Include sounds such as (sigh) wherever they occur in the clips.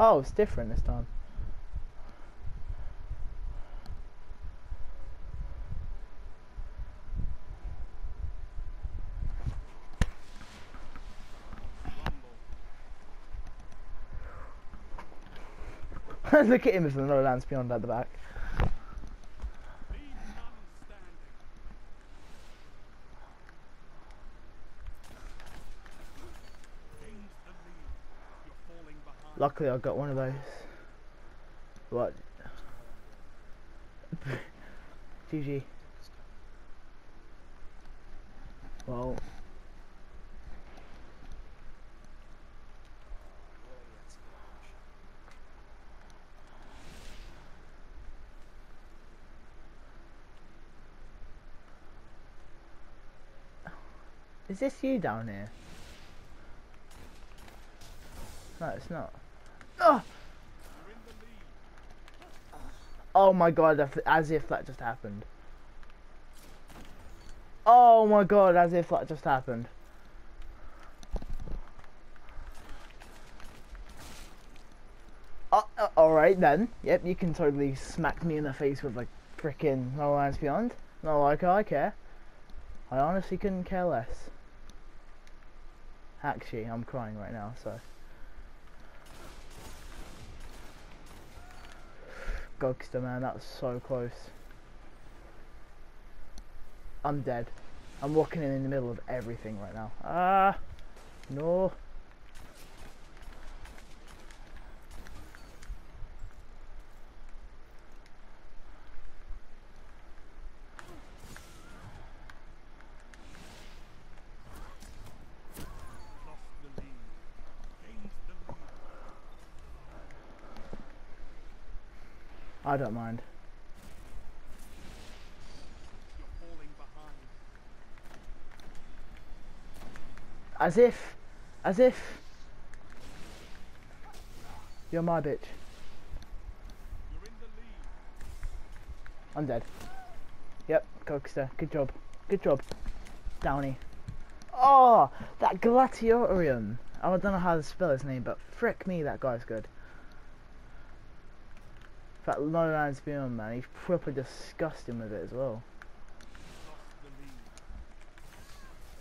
Oh, it's different this time. (laughs) Look at him with the no lands beyond at the back. Luckily, I got one of those. What? (laughs) GG. Well, is this you down here? No, it's not. Oh! Oh my god, as- if that just happened. Oh my god, as if that just happened. Uh, uh, Alright then. Yep, you can totally smack me in the face with like freaking No Lands Beyond. Not like I care. I honestly couldn't care less. Actually, I'm crying right now, so. Gogster, man, that's so close. I'm dead. I'm walking in the middle of everything right now. Ah, no. I don't mind. As if, as if. You're my bitch. I'm dead. Yep, Gogster. Good job. Good job. Downey. Oh, ah, that Gladiatorium. I don't know how to spell his name, but frick me, that guy's good. That No Lands Beyond, man, he's proper disgusting with it as well.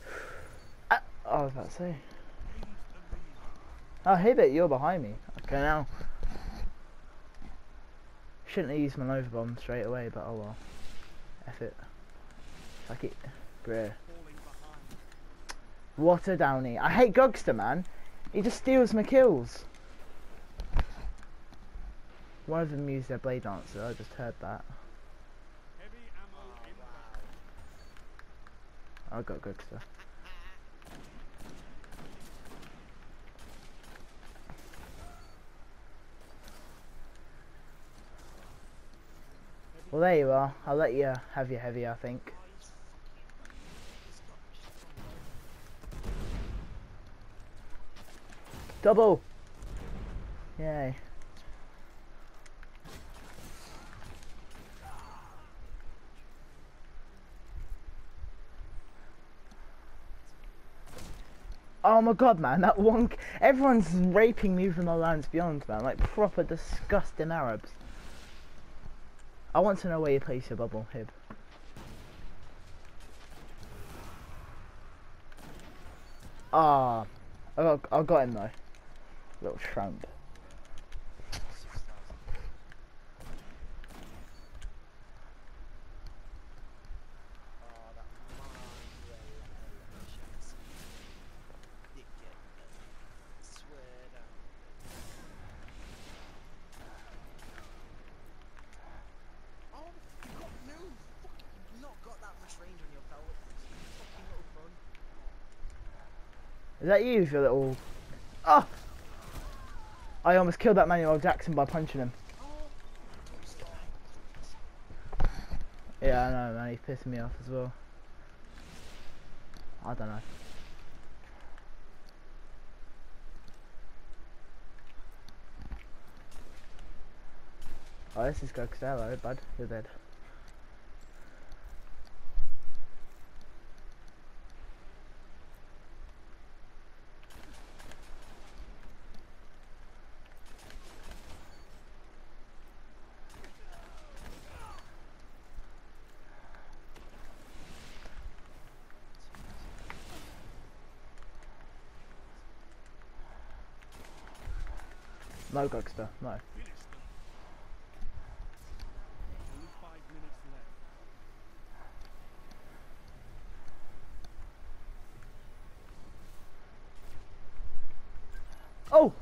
(sighs) Ah, I was about to say. Gained the lead. Oh, you're behind me. Okay, now. Shouldn't have used my Nova Bomb straight away, but oh well. F it. Fuck it. Bruh. What a downy. I hate Gogster, man. He just steals my kills. One of them used their Blade Dancer, I just heard that. Heavy ammo inbound. I got Gogster. Well, there you are. I'll let you have your heavy, I think. Double! Yay. Oh my god, man, that one. Everyone's raping me from the lands beyond, man. Like proper disgusting Arabs. I want to know where you place your bubble, Hib. Ah, I got, I got him though. Little tramp. Oh, that Manuel Chelsea. Dickhead, man. Swear down. Oh, you got no fucking, you've not got that much range on your pellet. Fucking little fun. Is that you, your little? Oh! I almost killed that Manuel Jackson by punching him. Yeah, I know, man. He's pissing me off as well. I don't know. Oh, this is. Hello, bud. You're dead. No, Gogster, no. Oh!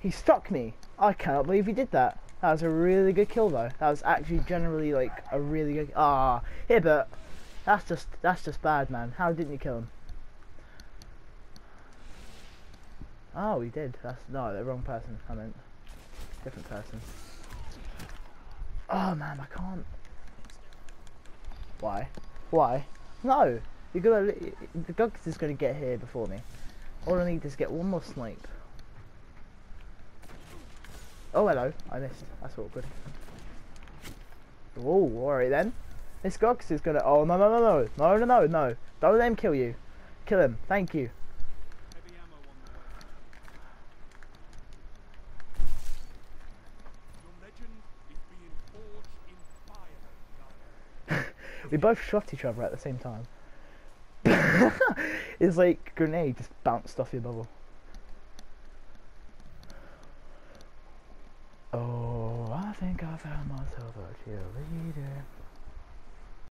He struck me! I cannot believe he did that. That was a really good kill though. That was actually generally like a really good Ah Hibbert! That's just that's just bad man. How didn't you kill him? Oh he did. That's no the wrong person. I meant different person. Oh man, I can't Why? Why? No! You're gonna the Gugs is gonna get here before me. All I need is get one more snipe. Oh, hello. I missed. That's awkward. Oh, alright then. This Gox is gonna. Oh, no, no, no, no. No, no, no, no. Don't let him kill you. Kill him. Thank you. We both shot each other at the same time. (laughs) it's like grenade just bounced off your bubble. Oh, I think I found myself a cheerleader.